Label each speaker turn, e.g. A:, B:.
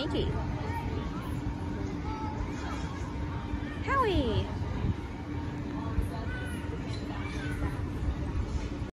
A: monkey. Howie!